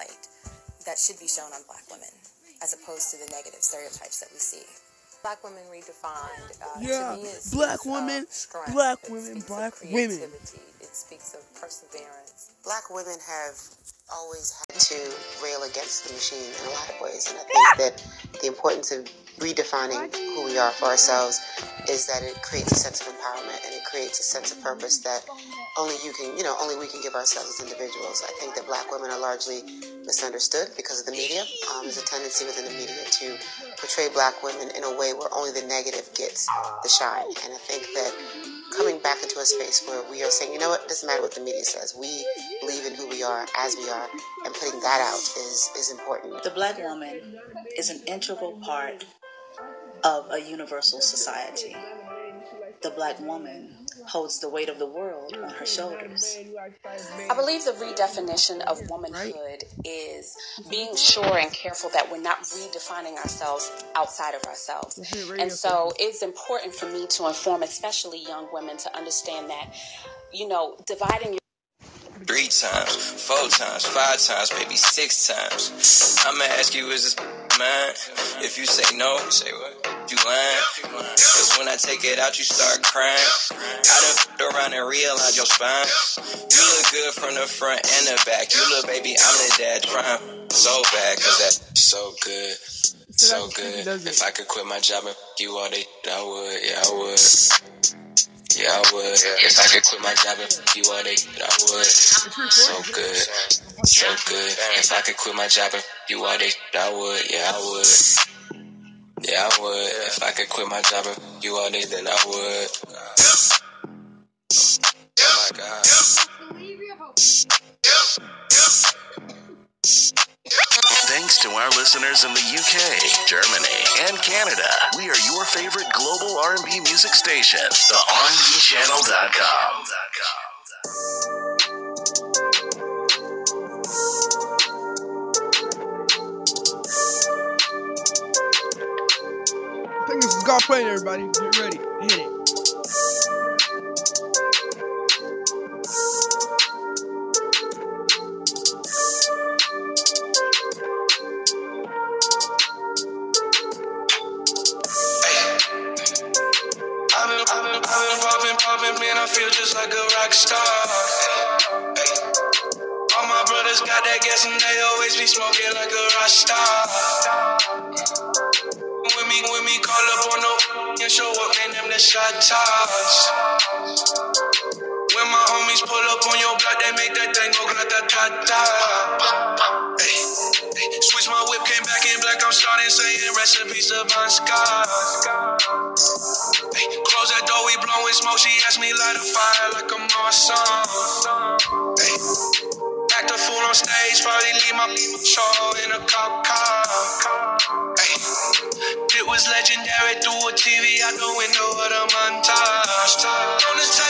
spotlight that should be shown on black women as opposed to the negative stereotypes that we see. Black women redefined. Uh, Yeah, to me black women, strength. black women, speaks of black women. It speaks of perseverance. Black women have always had to rail against the machine in a lot of ways, and I think that the importance of redefining who we are for ourselves is that it creates a sense of empowerment and it creates a sense of purpose that only you can, you know, only we can give ourselves as individuals. I think that black women are largely misunderstood because of the media. Um, there's a tendency within the media to portray black women in a way where only the negative gets the shine, and I think that coming back into a space where we are saying, you know what, doesn't matter what the media says. We believe in who we are as we are, and putting that out is is important. The black woman is an integral part of a universal society. The black woman holds the weight of the world on her shoulders. I believe the redefinition of womanhood is being sure and careful that we're not redefining ourselves outside of ourselves. And so it's important for me to inform, especially young women, to understand that, you know, dividing your Three times, four times, five times, maybe six times. I'ma ask you, is this mine? If you say no, say what? You lying? Cause when I take it out, you start crying. I done f***ed around and realized your spine. You look good from the front and the back. You look, baby, I'm the dad trying so bad. Cause that's so good. So good. If I could quit my job and f- you all day, I would. Yeah, I would. Yeah, I would. If I could quit my job and you all day, I would. So good. So good. If I could quit my job and you all day, I would. Yeah, I would. Yeah, I would. If I could quit my job and you all day, then I would. Oh my God. Our listeners in the UK, Germany, and Canada, we are your favorite global R&B music station, the RBChannel.com. I think this is God playing, everybody. Get ready. Hit it. Been popping, popping, man. I feel just like a rock star. Hey. All my brothers got that gas and they always be smoking like a rock star. With me, with me, call up on no and show up, man, them the shot toss. When my homies pull up on your block, they make that thing go grata ta ta. Switch my whip, came back in black. I'm starting saying recipes of Bon Scott. Blowing smoke. She asked me light a fire like I'm on song. Hey, act a fool on stage, probably leave my show in a cop car. Hey, it was legendary through a TV out the window of the montage. On liquor